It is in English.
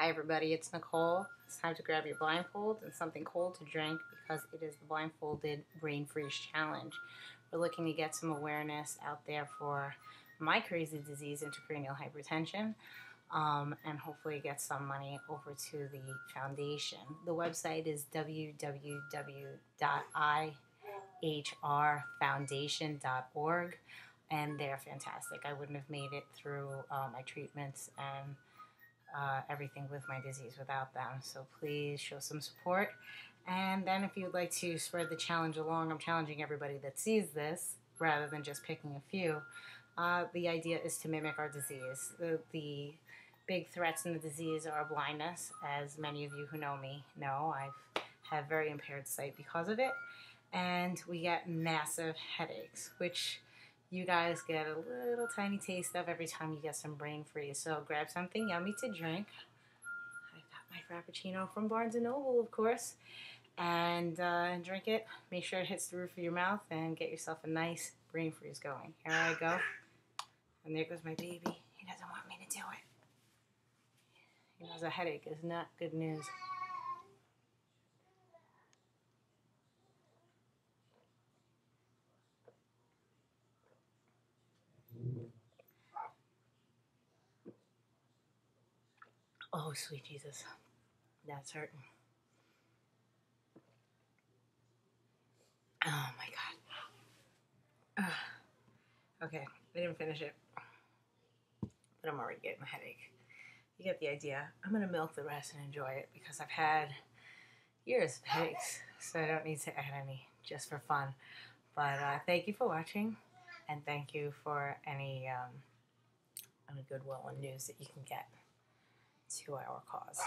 Hi everybody, it's Nicole. It's time to grab your blindfold and something cold to drink because it is the Blindfolded Brain Freeze Challenge. We're looking to get some awareness out there for my crazy disease, intracranial hypertension, um, and hopefully get some money over to the foundation. The website is www.ihrfoundation.org and they're fantastic. I wouldn't have made it through uh, my treatments and uh, everything with my disease without them. So please show some support. And then if you'd like to spread the challenge along, I'm challenging everybody that sees this rather than just picking a few. Uh, the idea is to mimic our disease. The, the big threats in the disease are blindness, as many of you who know me know. I've had very impaired sight because of it. And we get massive headaches, which you guys get a little tiny taste of every time you get some brain freeze. So grab something yummy to drink. I got my Frappuccino from Barnes & Noble, of course. And uh, drink it. Make sure it hits the roof of your mouth and get yourself a nice brain freeze going. Here I go. And there goes my baby. He doesn't want me to do it. He knows a headache is not good news. Oh, sweet Jesus. That's hurting. Oh my God. Okay, I didn't finish it. But I'm already getting a headache. You get the idea. I'm going to milk the rest and enjoy it because I've had years of headaches. So I don't need to add any just for fun. But uh, thank you for watching. And thank you for any, um, any goodwill and news that you can get to our cause.